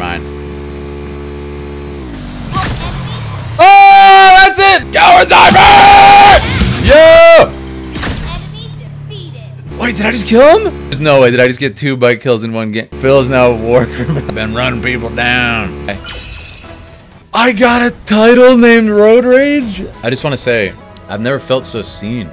mind. Oh, that's it! Go, Sniper! Yeah! Wait, did I just kill him? There's no way. Did I just get two bike kills in one game? Phil is now a war criminal. Been running people down. I got a title named Road Rage. I just want to say, I've never felt so seen.